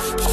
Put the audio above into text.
Yeah.